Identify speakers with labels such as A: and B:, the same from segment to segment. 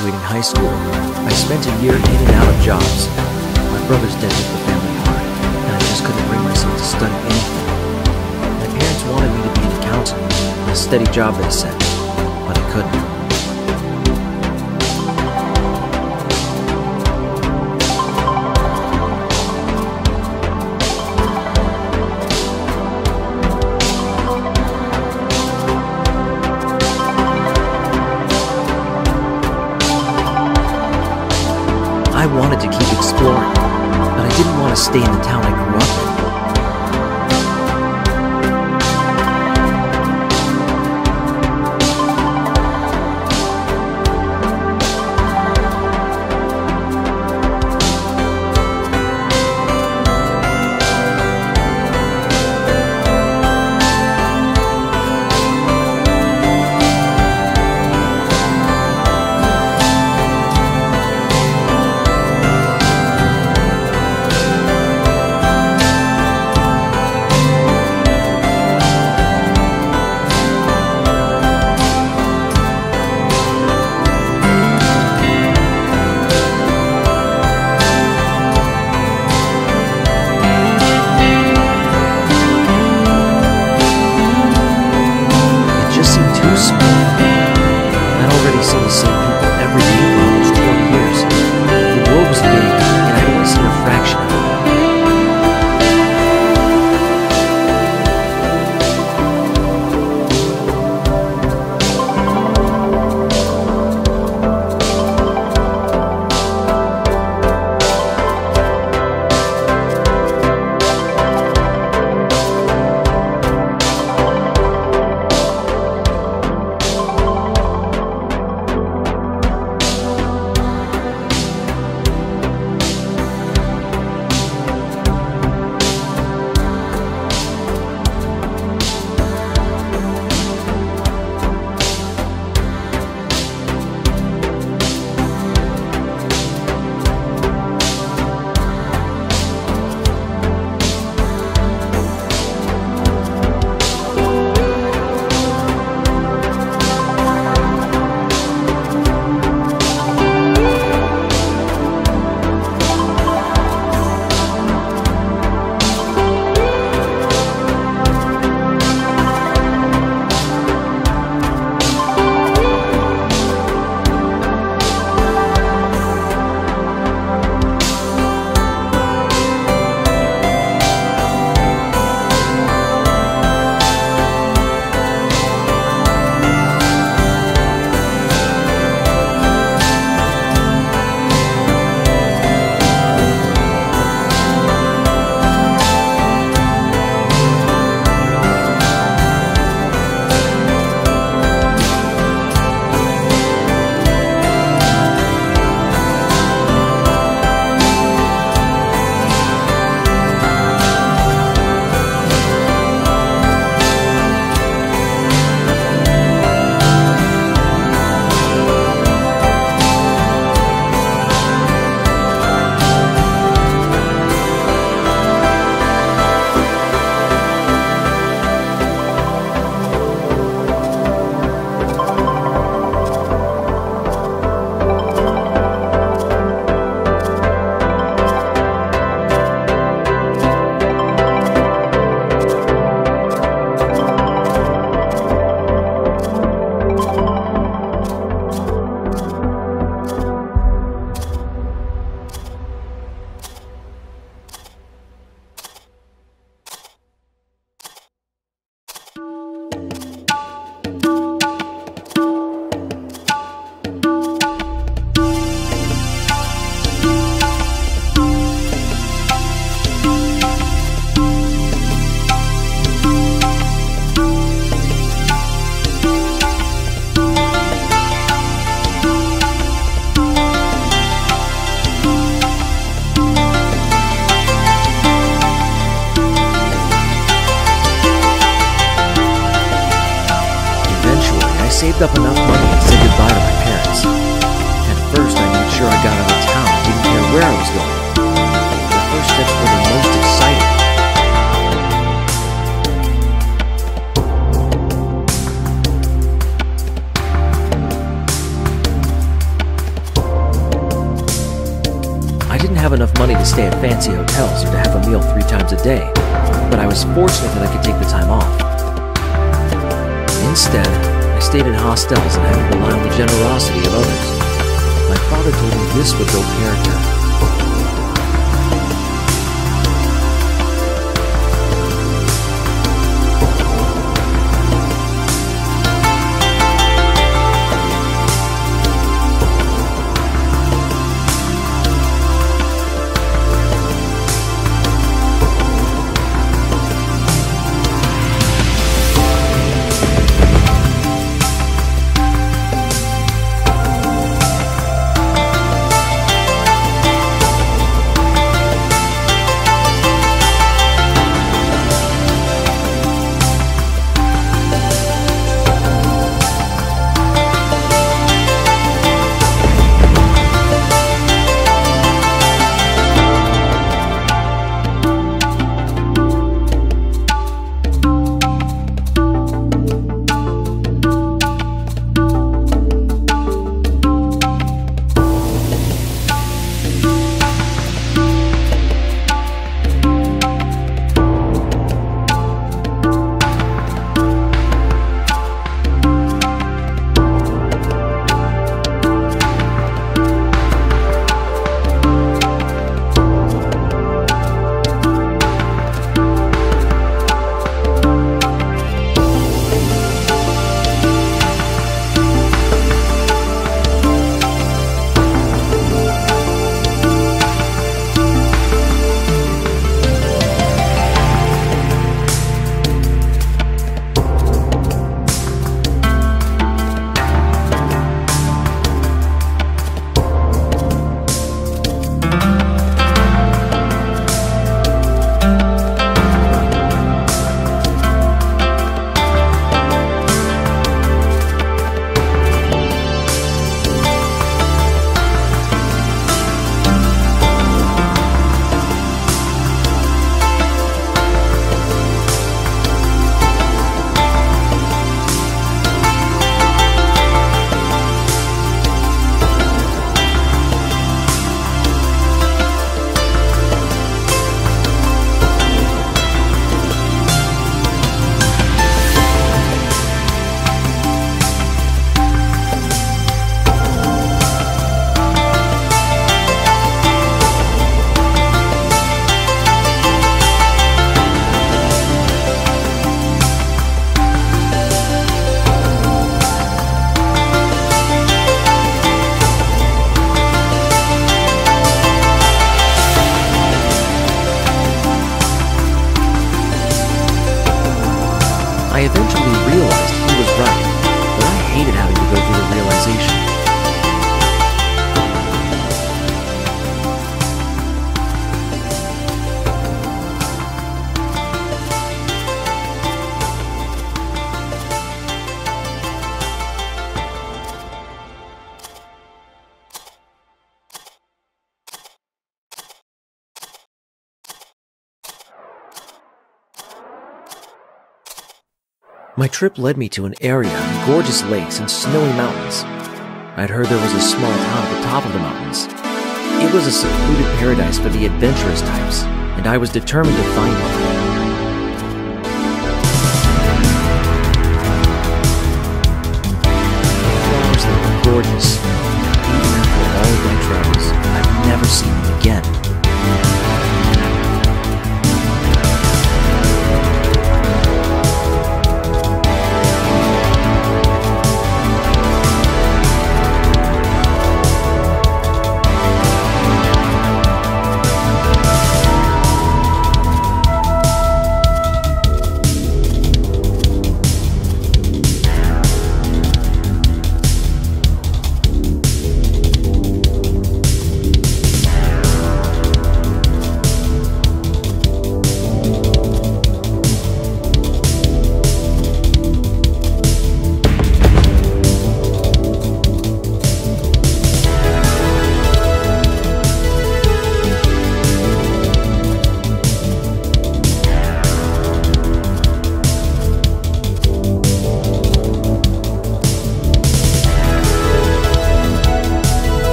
A: Graduating high school, I spent a year in and out of jobs. My brother's death hit the family hard, and I just couldn't bring myself to study anything. My parents wanted me to be an accountant, a steady job, they said, but I couldn't. Want to stay in the town saved up enough money to say goodbye to my parents. At first, I made sure I got out of town, didn't care where I was going. The first steps were the most exciting. I didn't have enough money to stay at fancy hotels or to have a meal three times a day, but I was fortunate that I could take the time off. Instead, I stayed in hostels and had to rely on the generosity of others. My father told me this would build character. My trip led me to an area of gorgeous lakes and snowy mountains. I'd heard there was a small town at the top of the mountains. It was a secluded paradise for the adventurous types, and I was determined to find it.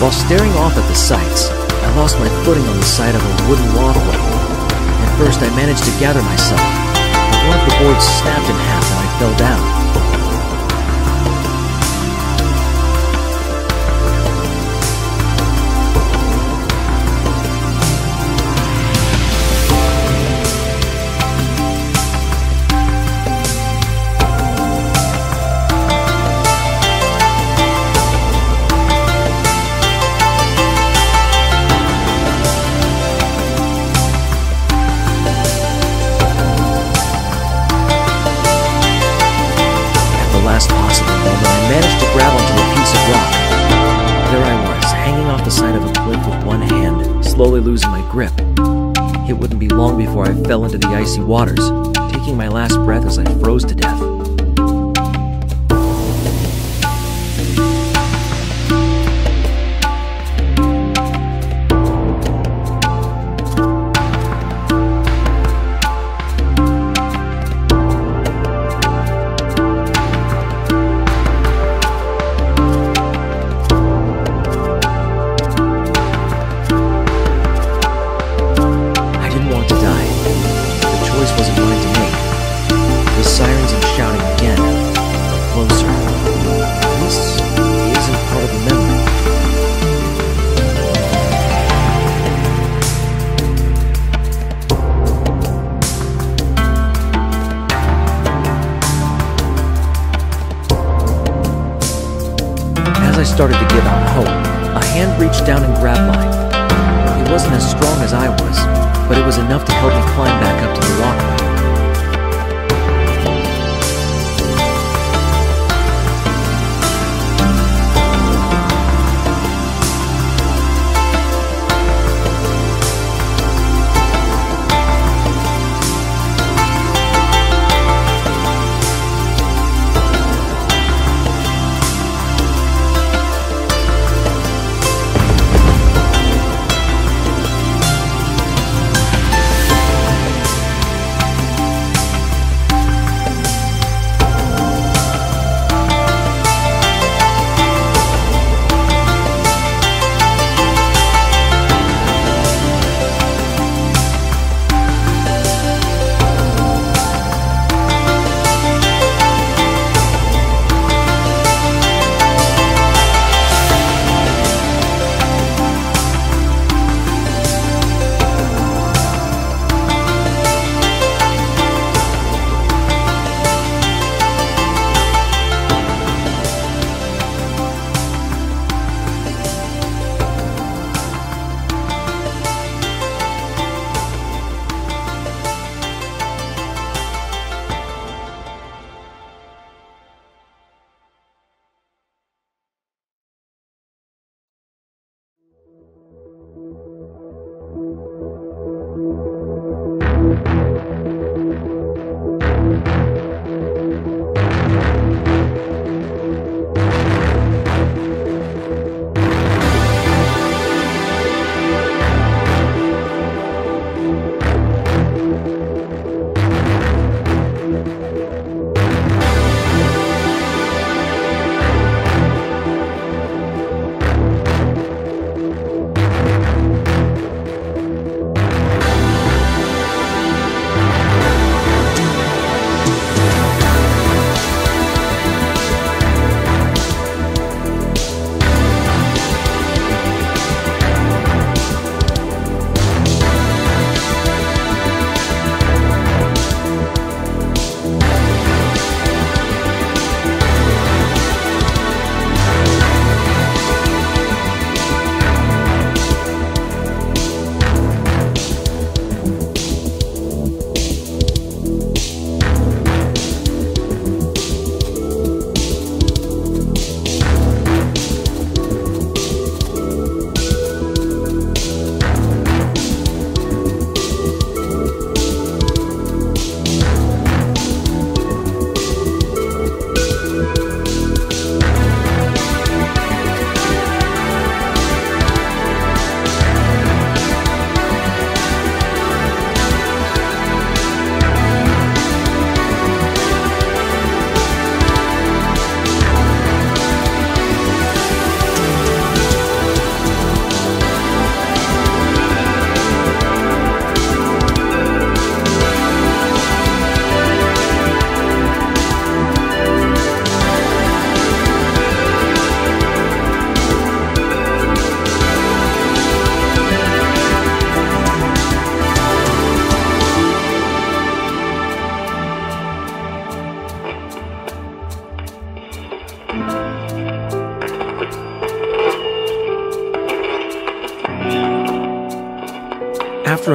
A: While staring off at the sights, I lost my footing on the side of a wooden walkway. At first, I managed to gather myself, but one of the boards snapped in half and I fell down. Slowly losing my grip. It wouldn't be long before I fell into the icy waters, taking my last breath as I froze to death.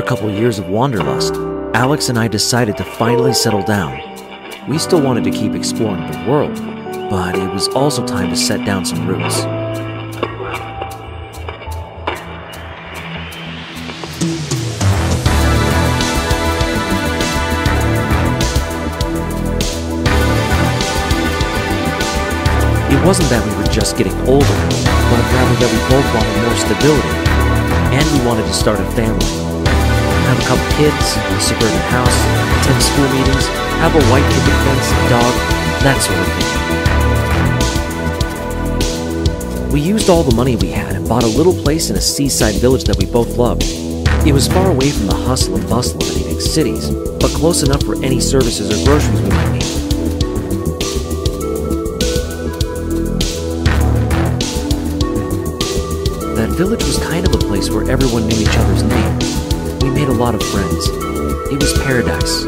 A: Couple years of wanderlust, Alex and I decided to finally settle down. We still wanted to keep exploring the world, but it was also time to set down some roots. It wasn't that we were just getting older, but rather that we both wanted more stability, and we wanted to start a family. Have a couple kids, a suburban house, attend school meetings, have a white picket fence, dog, that sort of thing. We used all the money we had and bought a little place in a seaside village that we both loved. It was far away from the hustle and bustle of any big cities, but close enough for any services or groceries we might need. That village was kind of a place where everyone knew each other's name. We made a lot of friends. It was paradise.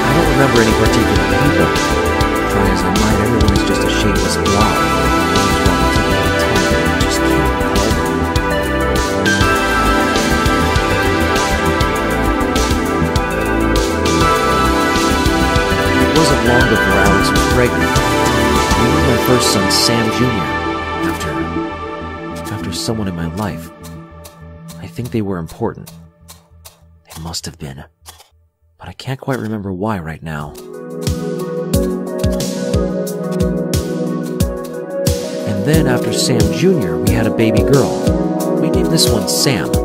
A: I don't remember any particular people. Try as I might, everyone is just a shapeless blob. It wasn't long before Alex was pregnant. We named my first son Sam Jr. after after someone in my life. I think they were important. They must have been. But I can't quite remember why right now. And then after Sam Jr., we had a baby girl. We named this one Sam.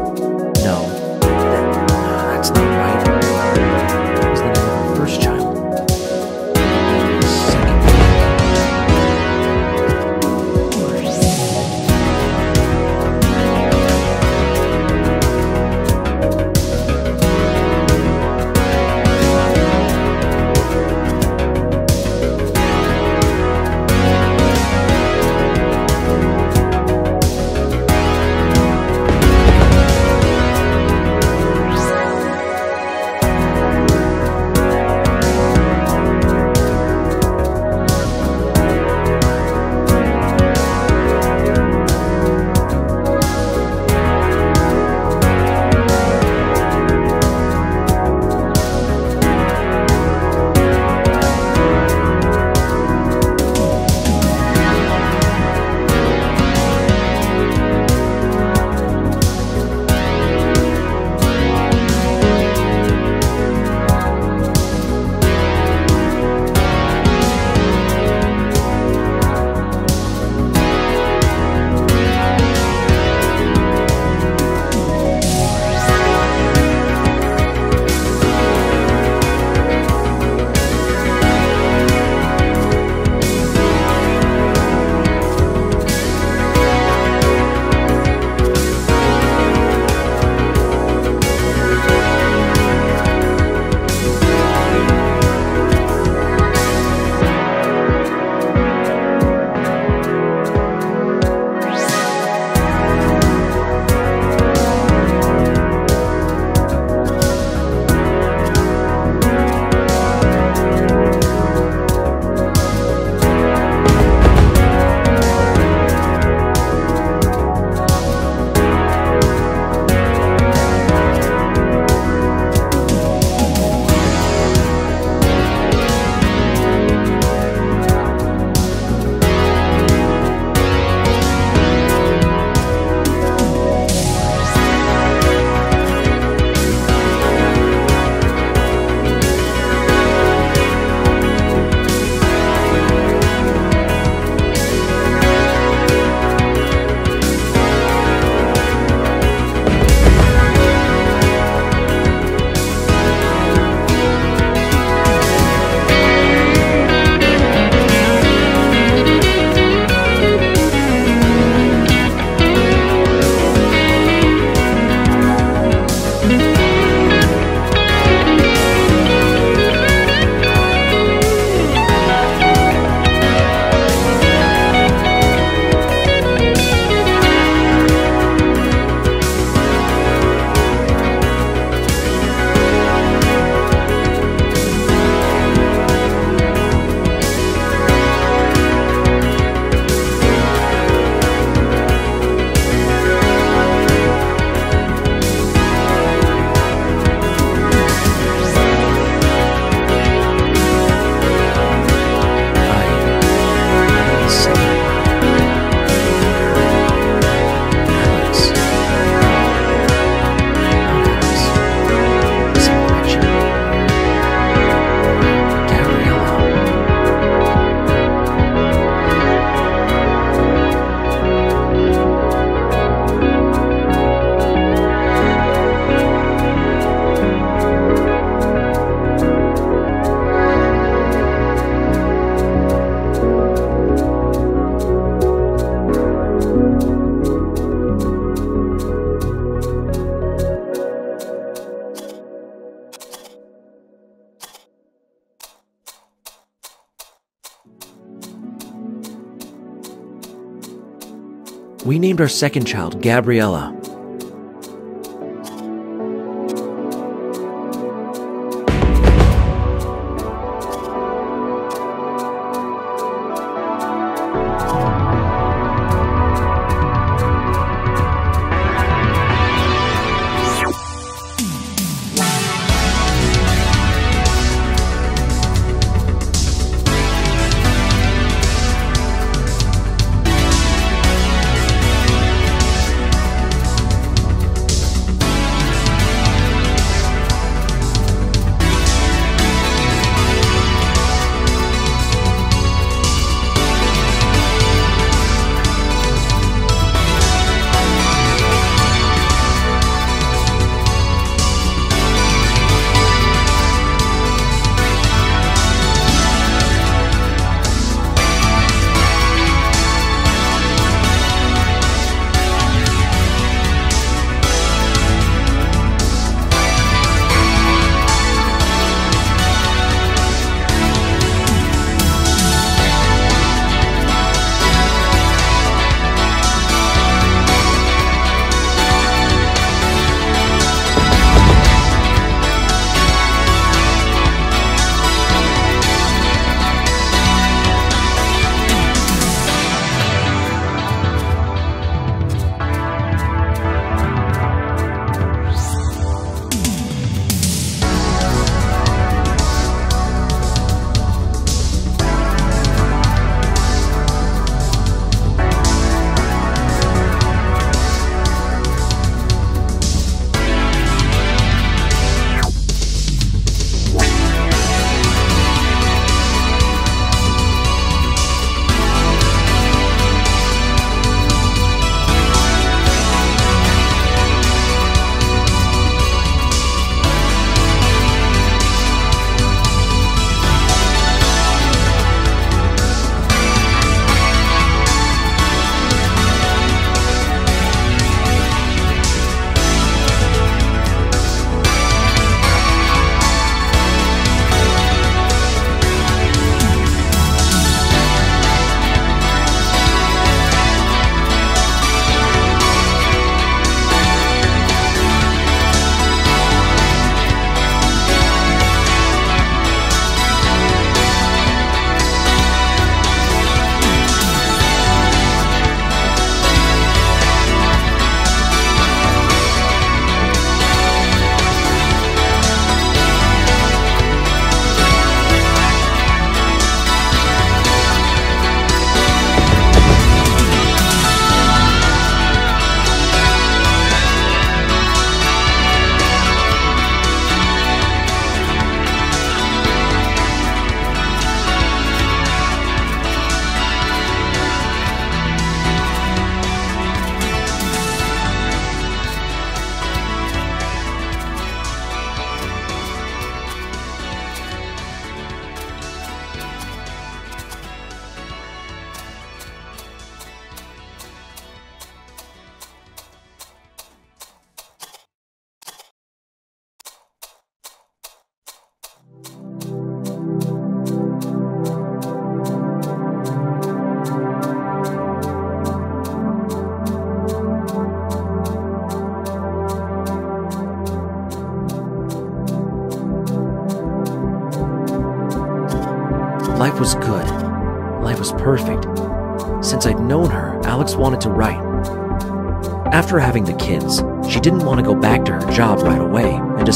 A: Named our second child Gabriella.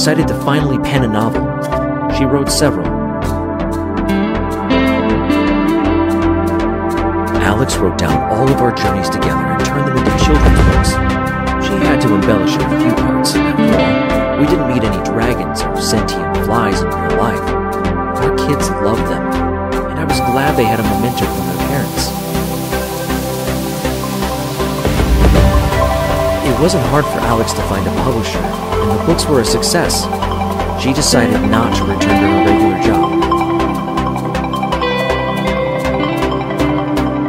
A: Decided to finally pen a novel. She wrote several. Alex wrote down all of our journeys together and turned them into children's books. She had to embellish a few parts, after all. We didn't meet any dragons or sentient flies in real life. Our kids loved them, and I was glad they had a memento from their parents. It wasn't hard for Alex to find a publisher, books were a success. She decided not to return to her regular job.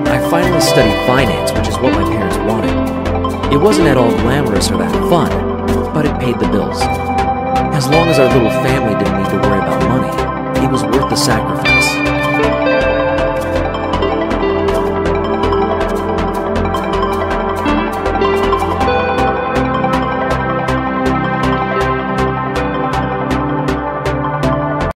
A: I finally studied finance, which is what my parents wanted. It wasn't at all glamorous or that fun, but it paid the bills. As long as our little family didn't need to worry about money, it was worth the sacrifice.